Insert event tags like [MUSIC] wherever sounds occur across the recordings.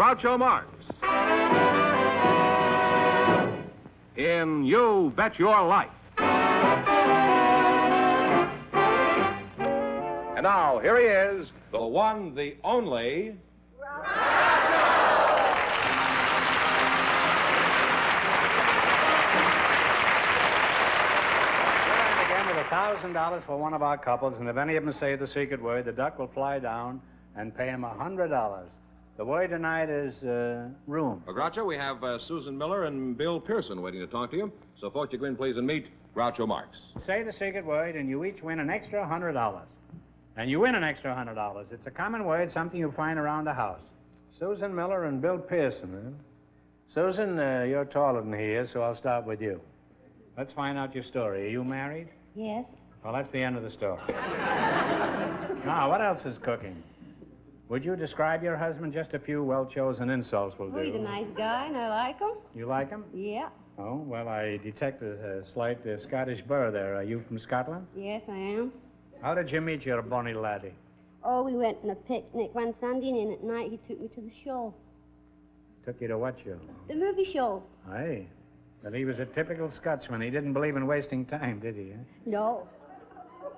Groucho Marx. In You Bet Your Life. And now, here he is, the one, the only. Thousand dollars for one of our couples, and if any of them say the secret word, the duck will fly down and pay him a hundred dollars. The word tonight is uh, room. Well, Groucho, we have uh, Susan Miller and Bill Pearson waiting to talk to you. So, won't you go in, please, and meet Groucho Marx. Say the secret word, and you each win an extra hundred dollars. And you win an extra hundred dollars. It's a common word, something you find around the house. Susan Miller and Bill Pearson. Huh? Susan, uh, you're taller than he is, so I'll start with you. Let's find out your story. Are you married? Yes. Well, that's the end of the story. [LAUGHS] now, what else is cooking? Would you describe your husband? Just a few well-chosen insults will do. Well, he's a nice guy, and I like him. You like him? Yeah. Oh, well, I detect a, a slight uh, Scottish burr there. Are you from Scotland? Yes, I am. How did you meet your bonny laddie? Oh, we went on a picnic one Sunday, and then at night he took me to the show. Took you to what show? The movie show. Aye. But he was a typical Scotsman. He didn't believe in wasting time, did he? eh? No.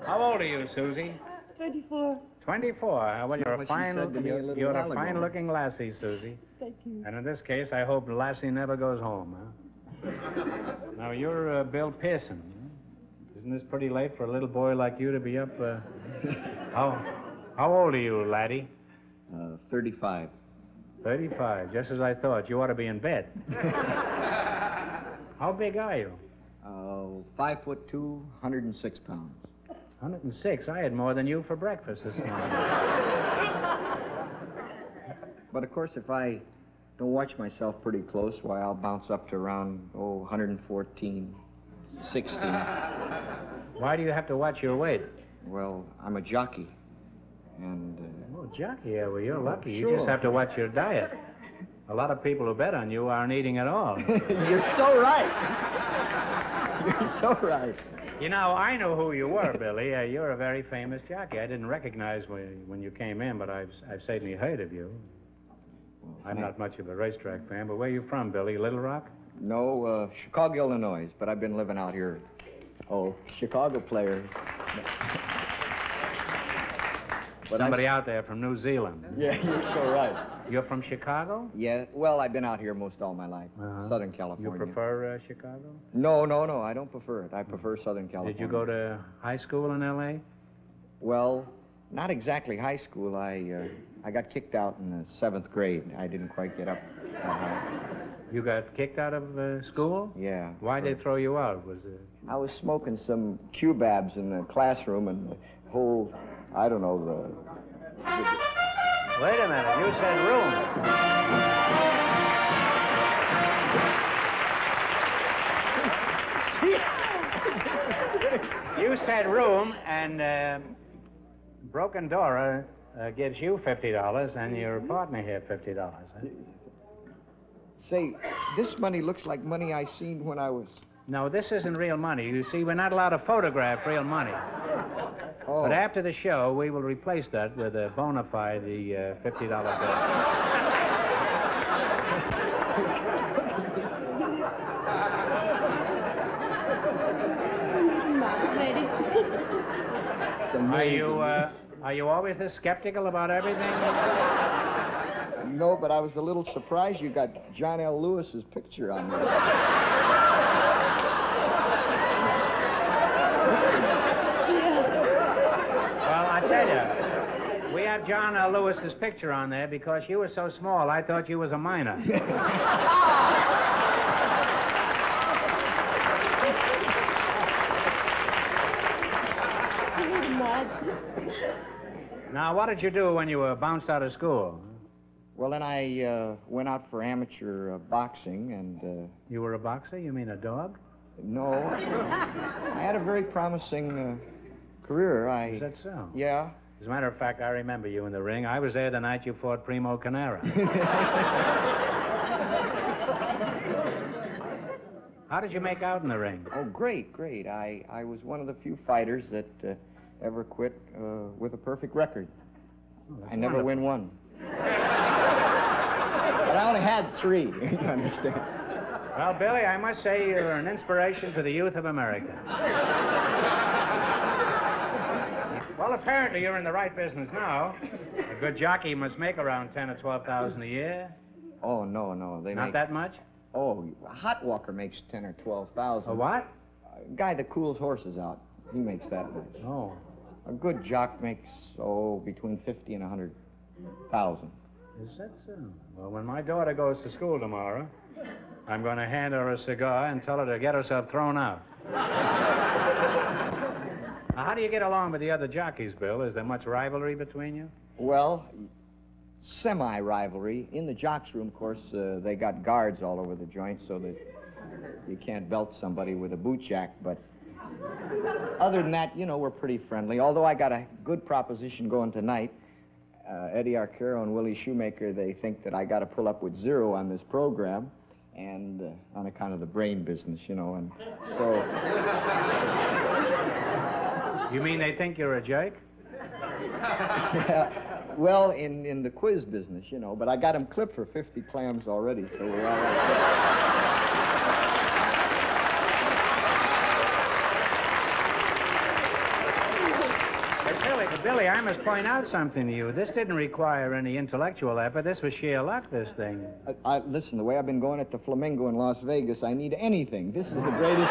How old are you, Susie? 24. 24. Uh, Well, you're what a fine, said to me a you're, little you're while a ago. fine-looking lassie, Susie. Thank you. And in this case, I hope Lassie never goes home, huh? [LAUGHS] now, you're uh, Bill Pearson. Isn't this pretty late for a little boy like you to be up? Uh... [LAUGHS] how, how old are you, laddie? Uh, 35. 35, just as I thought. You ought to be in bed. [LAUGHS] how big are you? Uh, five foot two, 106 pounds. 106. I had more than you for breakfast this morning. [LAUGHS] But of course, if I don't watch myself pretty close, why, I'll bounce up to around, oh, 114, 16. Why do you have to watch your weight? Well, I'm a jockey. And, uh, Oh, jockey, yeah, well, you're lucky. You just have to watch your diet. A lot of people who bet on you aren't eating at all. [LAUGHS] you're so right. [LAUGHS] you're so right. You know, I know who you were, [LAUGHS] Billy. Uh, you're a very famous jockey. I didn't recognize when, when you came in, but I've, I've certainly heard of you. I'm not much of a racetrack fan, but where are you from, Billy? Little Rock? No, uh, Chicago, Illinois, but I've been living out here. Oh, Chicago players. But Somebody out there from New Zealand. Yeah, [LAUGHS] you're so right. You're from Chicago? Yeah, well, I've been out here most all my life. Uh-huh. Southern California. You prefer uh, Chicago? No, no, no, I don't prefer it. I prefer Southern California. Did you go to high school in L.A.? Well, not exactly high school. I uh, I got kicked out in the seventh grade. I didn't quite get up. You got kicked out of uh, school? Yeah. Why for- did they throw you out? Was it? I was smoking some cubebs in the classroom, and the whole, I don't know, the. Wait a minute. You said room. you said room, and uh, Broken Dora uh, gives you fifty dollars, and your partner here fifty dollars. Huh? Say, this money looks like money I seen when I was. No, this isn't real money. You see, we're not allowed to photograph real money. Oh. But after the show, we will replace that with a bona fide the uh, fifty dollar bill. Are you uh, are you always this skeptical about everything? No, but I was a little surprised you got John L. Lewis's picture on there. Well, I tell you, we have John L. Lewis's picture on there because you were so small. I thought you was a minor. [LAUGHS] now, what did you do when you were bounced out of school? Well, then I uh, went out for amateur uh, boxing, and uh, You were a boxer? You mean a dog? no, [LAUGHS] I had a very promising uh, career. I Is that so? yeah. As a matter of fact, I remember you in the ring. I was there the night you fought Primo Carnera. [LAUGHS] How did you make out in the ring? Oh, great, great. I, I was one of the few fighters that uh, ever quit uh, with a perfect record. I never wonderful. win one. But I only had three. [LAUGHS] You understand? Well, Billy, I must say you're an inspiration to the youth of America. Well, apparently you're in the right business now. A good jockey must make around ten or twelve thousand a year. Oh no, no, they Not make. that much? Oh, a hot walker makes ten or twelve thousand. A what? A guy that cools horses out, he makes that much. Oh. A good jock makes oh between fifty and a hundred thousand. Is that so? Well, when my daughter goes to school tomorrow, I'm going to hand her a cigar and tell her to get herself thrown out. [LAUGHS] now, how do you get along with the other jockeys, Bill? Is there much rivalry between you? Well, semi rivalry in the jocks room. Of course, uh, they got guards all over the joint, so that you can't belt somebody with a boot jack. But other than that, you know, we're pretty friendly. Although I got a good proposition going tonight. Uh, Eddie Arcaro and Willie Shoemaker, they think that I got to pull up with zero on this program, and uh, on account of the brain business, you know, and so. [LAUGHS] You mean they think you're a jerk? [LAUGHS] well, in, in the quiz business, you know, but I got him clipped for 50 clams already, so we're all right. Billy, Billy, I must point out something to you. This didn't require any intellectual effort. This was sheer luck, this thing. I, I, listen, the way I've been going at the Flamingo in Las Vegas, I need anything. This is the greatest.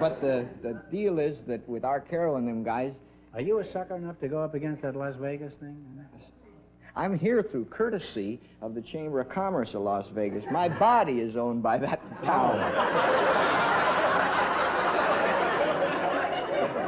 But the, the deal is that with Arcaro and them guys, Are you a sucker enough to go up against that Las Vegas thing? I'm here through courtesy of the Chamber of Commerce of Las Vegas. My body is owned by that town.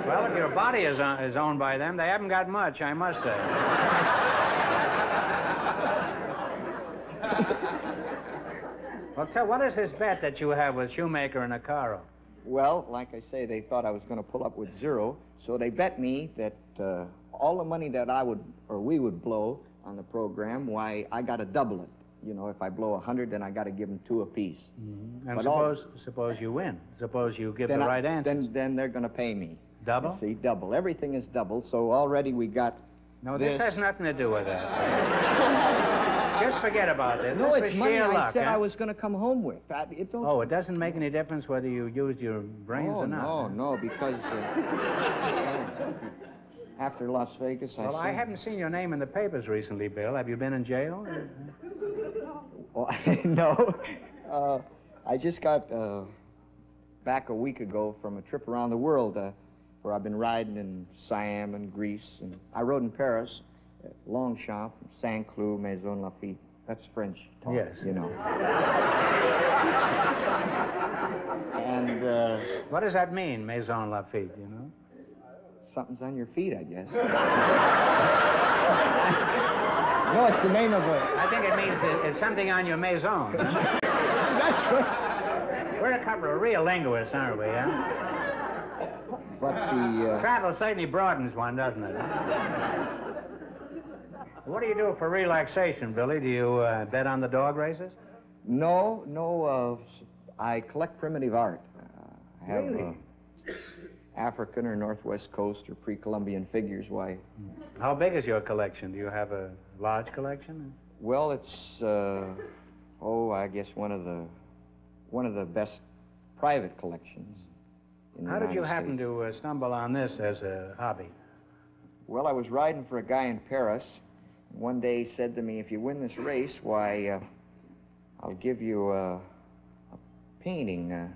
Well, if your body is, uh, is owned by them, they haven't got much, I must say. [LAUGHS] well, tell, what is this bet that you have with Shoemaker and Arcaro? Well, like I say, they thought I was going to pull up with zero, so they bet me that uh, all the money that I would, or we would blow on the program, why, I got to double it. You know, if I blow a hundred, then I got to give them two apiece. And But all- suppose, suppose you win. Suppose you give the I- right answer. Then, then they're going to pay me. Double? See, double. Everything is double. So already we got. No, this this. has nothing to do with that. [LAUGHS] Just forget about this. No, this it's was money sheer I luck, said huh? I was going to come home with. I, it don't. Oh, it doesn't make any difference whether you used your brains oh, or not. no, huh? no, because uh, [LAUGHS] after Las Vegas, I Well, I haven't seen your name in the papers recently, Bill. Have you been in jail? [LAUGHS] Oh, [LAUGHS] no. Uh, I just got uh, back a week ago from a trip around the world uh, where I've been riding in Siam and Greece. And I rode in Paris, Longchamp, Saint Cloud, Maisons-Laffitte. That's French talk, Yes. you know. [LAUGHS] and uh, What does that mean, Maisons-Laffitte, you know? something's on your feet, I guess. [LAUGHS] no, it's the name of a. I think it means it, it's something on your maison. huh? [LAUGHS] That's what. We're a couple of real linguists, aren't we, huh? But the. Uh, Travel certainly broadens one, doesn't it? What do you do for relaxation, Billy? Do you uh, bet on the dog races? No, no. Uh, I collect primitive art. Uh, I have Really? uh, African or Northwest Coast or pre-Columbian figures. Why? How big is your collection? Do you have a large collection? Well, it's uh, oh, I guess one of the one of the best private collections. How did you happen States. to uh, stumble on this as a hobby? Well, I was riding for a guy in Paris. One day he said to me, "If you win this race, why, uh, I'll give you a, a painting, uh,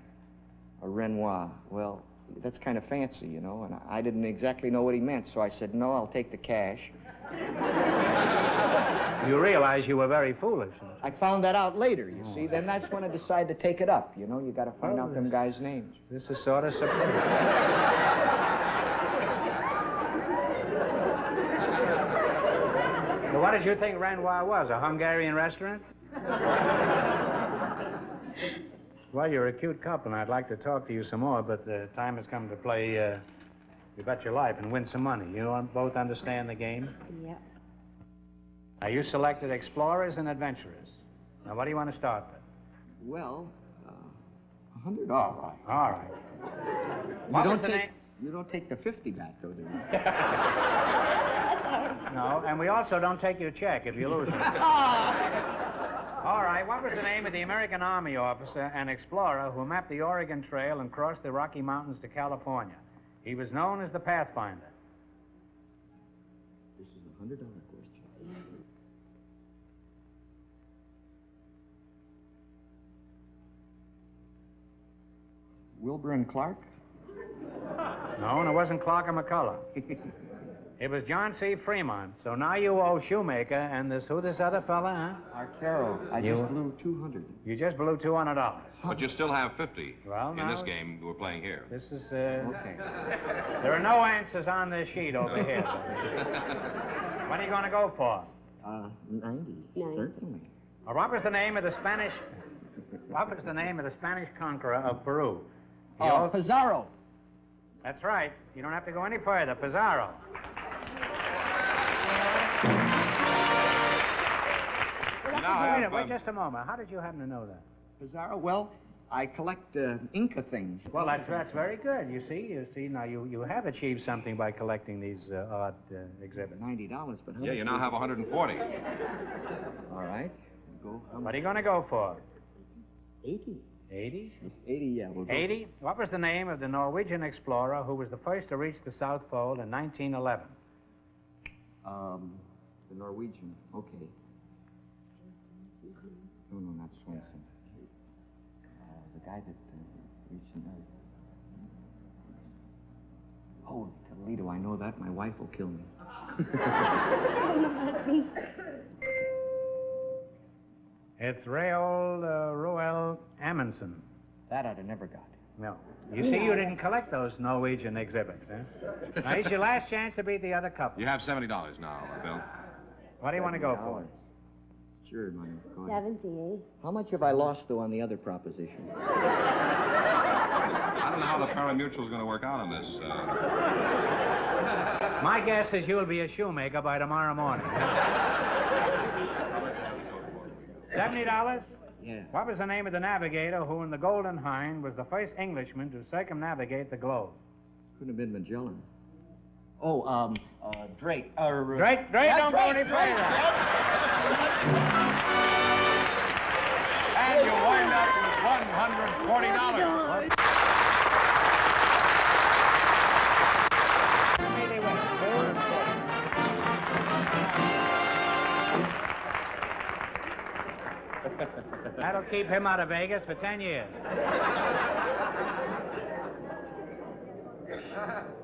a Renoir." Well, that's kind of fancy, you know, and I didn't exactly know what he meant, so I said, "No, I'll take the cash." [LAUGHS] You realize you were very foolish. I found that out later, you see. Then that's when I decided to take it up. You know, you got to find Oh, out them guys' names. This is sort of surprising. [LAUGHS] what did you think Renoir was? A Hungarian restaurant? [LAUGHS] well, you're a cute couple, and I'd like to talk to you some more, but the time has come to play uh, You Bet Your Life and win some money. You both understand the game? Yep. Now, you selected explorers and adventurers. Now, what do you want to start with? Well, uh, a hundred. All right. All right. You don't was the take, name? You don't take the fifty back, though, do you? [LAUGHS] [LAUGHS] No, and we also don't take your check if you lose it. [LAUGHS] [LAUGHS] All right, what was the name of the American Army officer and explorer who mapped the Oregon Trail and crossed the Rocky Mountains to California? He was known as the Pathfinder. This is a hundred dollar question. Wilbur and Clark? No, and it wasn't Clark or McCullough. It was John C. Fremont. So now you owe Shoemaker and this who this other fella, huh? Arcaro. I You- just blew two hundred. You just blew two hundred dollars. But you still have 50 Well, in now- this game we're playing here. This is uh, Okay. [LAUGHS] there are no answers on this sheet over here. [LAUGHS] what are you going to go for? Uh, ninety. Ninety. Certainly. Or what was the name of the Spanish? What was the name of the Spanish conqueror of Peru? He Oh, al- Pizarro. That's right. You don't have to go any further. Pizarro. Now Wait, have, wait um, just a moment. How did you happen to know that? Pizarro. Well, I collect uh, Inca things. Well, that's that's very good. You see, you see, now you, you have achieved something by collecting these uh, odd uh, exhibits. Ninety dollars, but how Yeah, you now have 140. [LAUGHS] All right. Go. How What are you going to go for? Eighty. 80? Eighty. Yeah, we'll go. 80? What was the name of the Norwegian explorer who was the first to reach the South Pole in 1911? Um, the Norwegian. Okay. No, no, not Swenson. Uh, the guy that uh, reached the North. Oh, Toledo. I know that. My wife will kill me. It's Raoul uh, Roel Amundsen. that I'd have never got. No. You see, you didn't collect those Norwegian exhibits, huh? Now, here's your last chance to beat the other couple. You have $70 now, Bill. What do you want to go for? $70. Sure, money. Go ahead. Seventy-eight. How much have I lost, though, on the other proposition? I don't know how the parimutuel's going to work out on this. Uh, [LAUGHS] My guess is you'll be a shoemaker by tomorrow morning. Seventy dollars? Yeah. What was the name of the navigator who, in the Golden Hind, was the first Englishman to circumnavigate the globe? Couldn't have been Magellan. Oh, um, uh, Drake. Uh, Drake, Drake, Yeah, don't go Drake, any Drake, further. and you wind up with $140. Maybe win. Two and four. That'll keep him out of Vegas for ten years. [LAUGHS]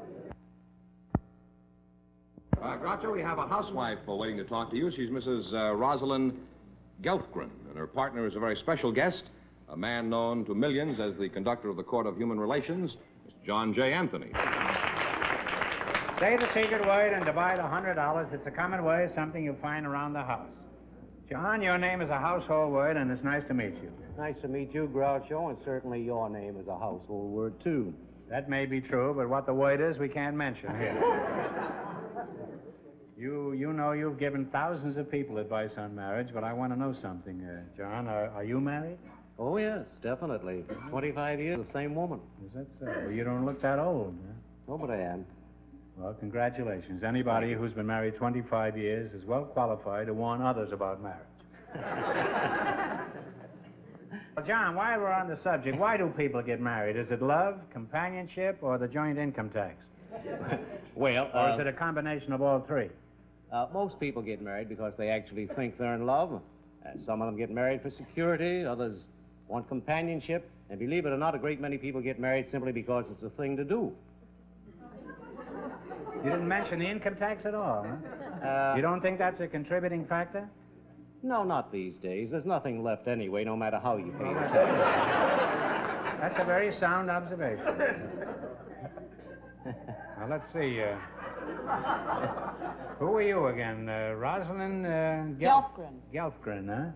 Uh, Groucho, we have a housewife uh, waiting to talk to you. She's Mrs. Uh, Rosalind Gelfgren, and her partner is a very special guest, a man known to millions as the conductor of the Court of Human Relations, Mr. John J. Anthony. Say the secret word and divide a hundred dollars. It's a common word, something you find around the house. John, your name is a household word, and it's nice to meet you. Nice to meet you, Groucho, and certainly your name is a household word, too. That may be true, but what the word is, we can't mention here. [LAUGHS] you, you know you've given thousands of people advice on marriage, but I want to know something, uh, John. Are, are you married? Oh, yes, definitely. 25 years, the same woman. Is that so? Well, you don't look that old. Huh? Oh, but I am. Well, congratulations. Anybody who's been married 25 years is well qualified to warn others about marriage. [LAUGHS] well, John, while we're on the subject, why do people get married? Is it love, companionship, or the joint income tax? [LAUGHS] Well, Or uh, is it a combination of all three? Uh, most people get married because they actually think they're in love. Uh, some of them get married for security, others want companionship, and believe it or not, a great many people get married simply because it's a thing to do. You didn't mention the income tax at all, huh? Uh, You don't think that's a contributing factor? No, not these days. There's nothing left anyway, no matter how you pay. That's a very sound observation. [LAUGHS] now, let's see. Uh, who are you again? Uh, Rosalind uh, Gelf- Gelfgren. Gelfgren, huh?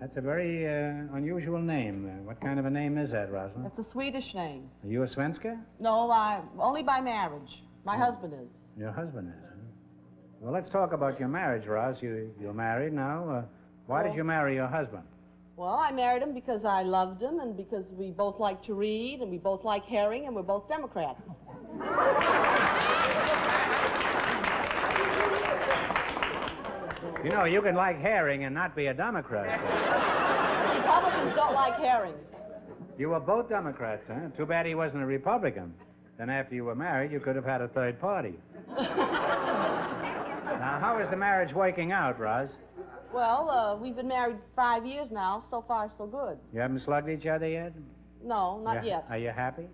That's a very uh, unusual name. Uh, what kind of a name is that, Rosalind? It's a Swedish name. Are you a Svenska? No, I only by marriage. My husband is. Your husband is, huh? Well, let's talk about your marriage, Roz. You, you're married now. Uh, why did you marry your husband? Well, I married him because I loved him and because we both like to read and we both like herring and we're both Democrats. [LAUGHS] You know, you can like herring and not be a Democrat. Republicans don't like herring. You were both Democrats, huh? Too bad he wasn't a Republican. Then after you were married, you could have had a third party. [LAUGHS] now, how is the marriage working out, Roz? Well, uh, we've been married five years now. So far, so good. You haven't slugged each other yet? No, not yet. Are you happy?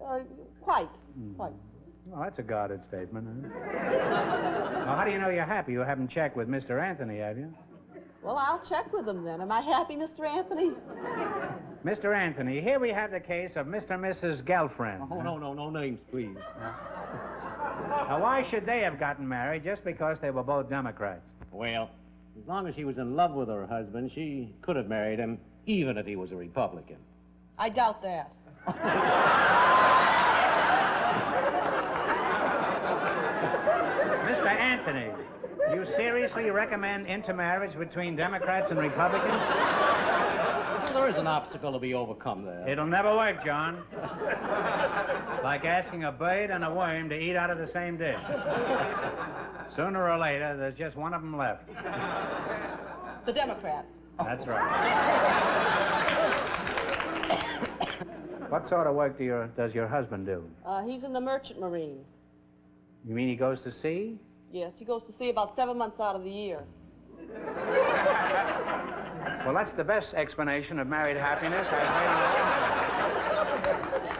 Uh, quite, quite. Well, that's a guarded statement, huh? well, how do you know you're happy? You haven't checked with Mr. Anthony, have you? Well, I'll check with them then. Am I happy, Mr. Anthony? Mr. Anthony, here we have the case of Mr. and Mrs. Gelfriend. Oh, no, no, no names, please. Now, why should they have gotten married just because they were both Democrats? Well, as long as she was in love with her husband, she could have married him, even if he was a Republican. I doubt that. [LAUGHS] Mr. Anthony, do you seriously recommend intermarriage between Democrats and Republicans? Well, there is an obstacle to be overcome there. It'll never work, John. like asking a bird and a worm to eat out of the same dish. Sooner or later, there's just one of them left. The Democrat. That's right. what sort of work do your, does your husband do? Uh, he's in the Merchant Marine. You mean he goes to sea? Yes, he goes to sea about seven months out of the year. Well, that's the best explanation of married happiness I've heard in a long time.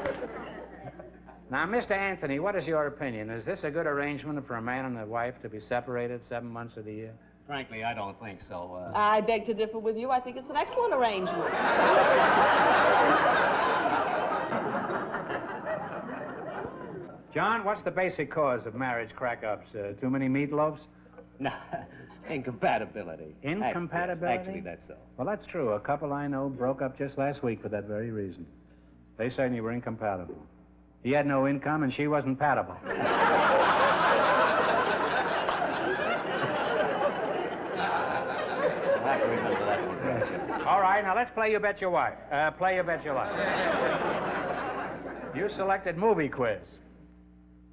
Now, Mr. Anthony, what is your opinion? Is this a good arrangement for a man and a wife to be separated seven months of the year? Frankly, I don't think so. Uh, I beg to differ with you. I think it's an excellent arrangement. John, what's the basic cause of marriage crack-ups? Uh, too many meatloafs? [LAUGHS] no, incompatibility. Incompatibility? Actually, that's so. Well, that's true. A couple I know broke up just last week for that very reason. They said certainly were incompatible. He had no income, and she wasn't patable. [LAUGHS] I remember that one. All right, now let's play You Bet Your Wife. Uh, play You Bet Your Life. You selected movie quiz.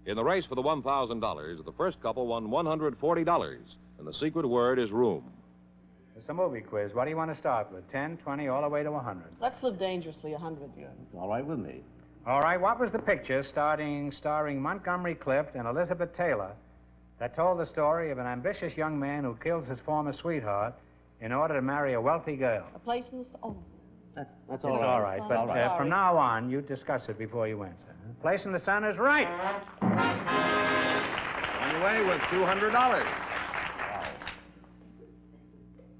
In the race for the $1,000, the first couple won $140, and the secret word is room. It's a movie quiz. What do you want to start with? 10, 20, all the way to 100. Let's live dangerously, a hundred. Yeah, it's all right with me. All right, what was the picture starting, starring Montgomery Clift and Elizabeth Taylor that told the story of an ambitious young man who kills his former sweetheart in order to marry a wealthy girl? A place in the... s- Oh, That's, that's It's all right. all right, but All uh, from now on, you discuss it before you answer. A place in the sun is right. On your way with $200.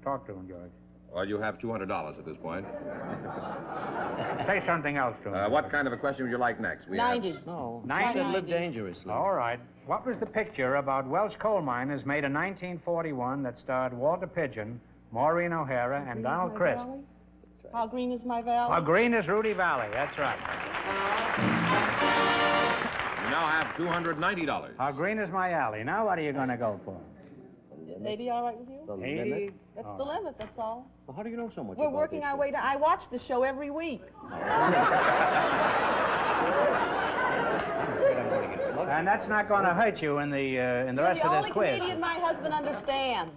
Talk to him, George. Well, you have $200 at this point. [LAUGHS] Say something else to him. Uh, what kind of a question would you like next? We have- 90. No, Ninety. I said live dangerously. All right. What was the picture about Welsh coal miners made in 1941 that starred Walter Pidgeon, Maureen O'Hara, and Donald Crisp? How green is my valley? How green is Rudy Vallee? That's right. You now have $290. How green is my alley? Now, what are you going to go for? 80 all right with you? The Eighty. limit? That's All the right. limit, that's all. Well, how do you know so much We're about working this our thing? way to... I watch the show every week. [LAUGHS] And that's not going to hurt you in the uh, in the You're rest the of this quiz. the only comedian my husband understands.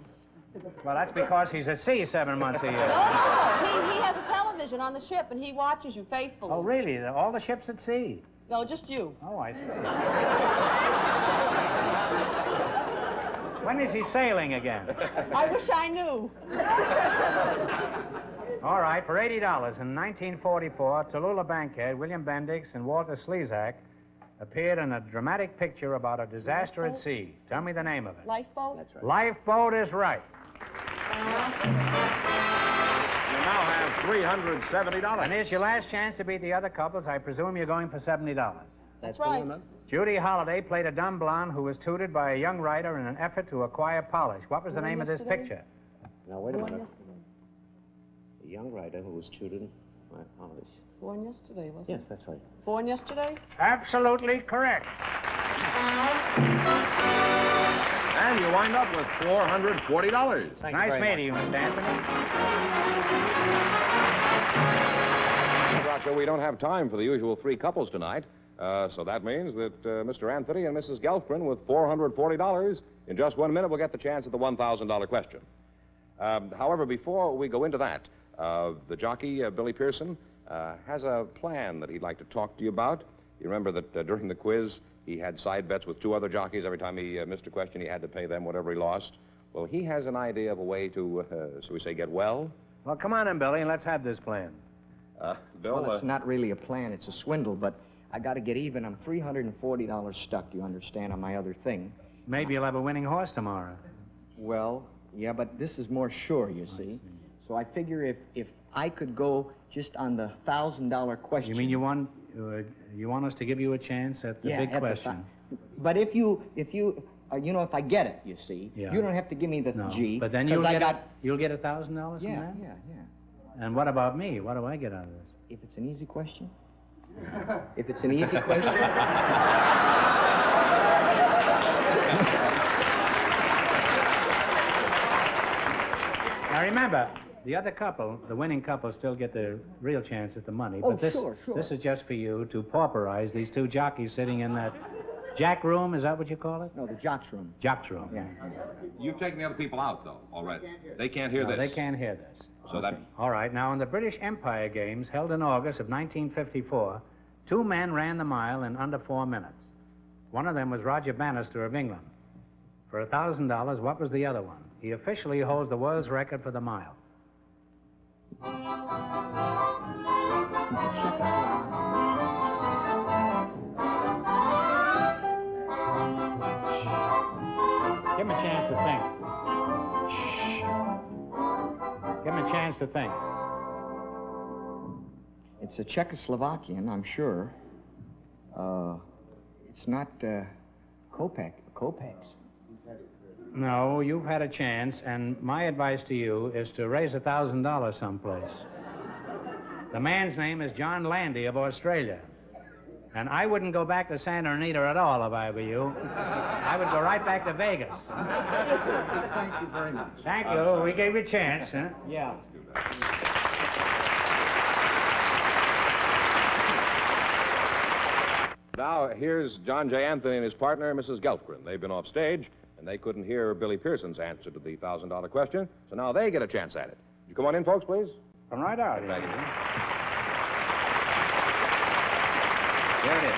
Well, that's because he's at sea seven months a year. no, he, he has a television on the ship, and he watches you faithfully. Oh, really? All the ships at sea? No, just you. Oh, I see. [LAUGHS] when is he sailing again? [LAUGHS] I wish I knew. [LAUGHS] All right, for $80 in 1944, Tallulah Bankhead, William Bendix, and Walter Slezak appeared in a dramatic picture about a disaster at sea. Tell me the name of it. Lifeboat? That's right. Lifeboat is right. You now have $370. And here's your last chance to beat the other couples. I presume you're going for $70. That's the right. limit? Judy Holliday played a dumb blonde who was tutored by a young writer in an effort to acquire polish. What was the Born name of this picture? Now, wait a Born minute. yesterday. A young writer who was tutored by polish. Born yesterday, wasn't Yes, it? that's right. Born yesterday? Absolutely correct. And you wind up with $440. Thank nice you very meeting you, Mr. Anthony. Groucho, we don't have time for the usual three couples tonight. Uh, so that means that uh, Mr. Anthony and Mrs. Gelfgren with $440. In just one minute, will get the chance at the $1,000 question. Um, however, before we go into that, uh, the jockey, uh, Billy Pearson, uh, has a plan that he'd like to talk to you about. You remember that uh, during the quiz, he had side bets with two other jockeys. Every time he missed a question, he had to pay them whatever he lost. Well, he has an idea of a way to, shall we say, get well. Well, come on in, Billy, and let's have this plan. Uh, Bill, Well, uh, it's not really a plan, it's a swindle, but I got to get even. I'm $340 stuck, you understand, on my other thing. Maybe you'll have a winning horse tomorrow. Well, yeah, but this is more sure, you see. So I figure if, if I could go just on the $1,000 question. You mean you want uh, you want us to give you a chance at the yeah, big at the question? but if you, if you, uh, you know, if I get it, you see, Yeah. you don't have to give me the no. G. But then you'll I get got, a, you'll get a thousand dollars yeah, yeah, yeah. And what about me? What do I get out of this? If it's an easy question? if it's an easy [LAUGHS] question? Now remember, the other couple, the winning couple, still get the real chance at the money. Oh, but this, sure, sure. This is just for you to pauperize these two jockeys sitting in that jack room. Is that what you call it? No, the jocks room. Jock's room. Yeah. you've taken the other people out, though, already. They can't hear No, this. they can't hear this. So that All right, now in the British Empire Games held in August of 1954, two men ran the mile in under four minutes. One of them was Roger Bannister of England. For a $1,000, what was the other one? He officially holds the world's record for the mile. [LAUGHS] Him a think. It's a Czechoslovakian, I'm sure. Uh, it's not uh, Kopeck. Kopecks. No, you've had a chance, and my advice to you is to raise a thousand dollars someplace. The man's name is John Landy of Australia. And I wouldn't go back to Santa Anita at all if I were you. I would go right back to Vegas. Thank you very much. Thank you. We gave you a chance, huh? Yeah. Now, here's John J. Anthony and his partner, Mrs. Gelfgren. They've been off stage, and they couldn't hear Billy Pearson's answer to the $1,000 question, so now they get a chance at it. You come on in, folks, please. Come right out. Thank you. Here it is.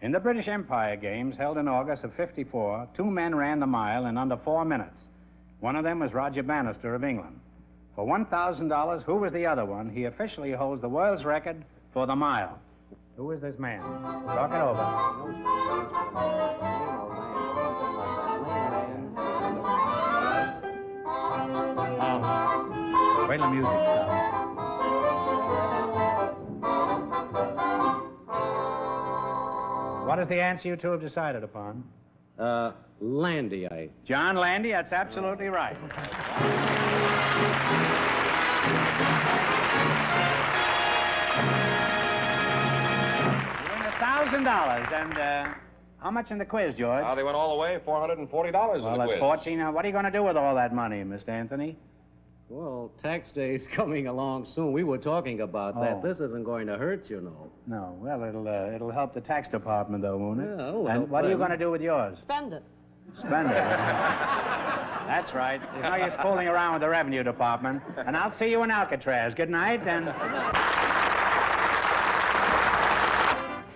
In the British Empire Games held in August of 54, two men ran the mile in under four minutes. One of them was Roger Bannister of England. For $1,000, who was the other one? He officially holds the world's record for the mile. Who is this man? Talk it over. Wait till the music stops. What is the answer you two have decided upon? Uh, Landy, I. John Landy, that's absolutely right. You win a thousand dollars, and uh, how much in the quiz, George? Now they went all the way, $440 in well, the that's quiz. fourteen. Now, what are you going to do with all that money, Mr. Anthony? Well, tax day's [LAUGHS] coming along soon. We were talking about Oh. that. This isn't going to hurt, you know. No. Well, it'll uh, it'll help the tax department, though, won't it? Yeah, it'll and help what are you going to do with yours? Spend it. Spend it. [LAUGHS] That's right. There's no use fooling around with the revenue department. And I'll see you in Alcatraz. Good night, and.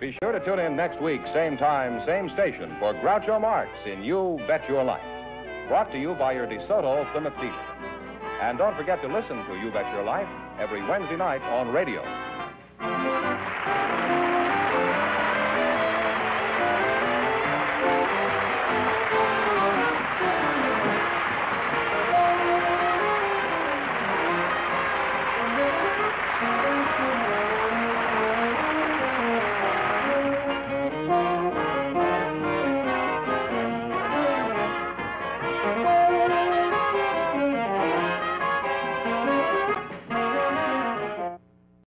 Be sure to tune in next week, same time, same station, for Groucho Marx in You Bet Your Life. Brought to you by your DeSoto Plymouth dealer. And don't forget to listen to You Bet Your Life every Wednesday night on radio.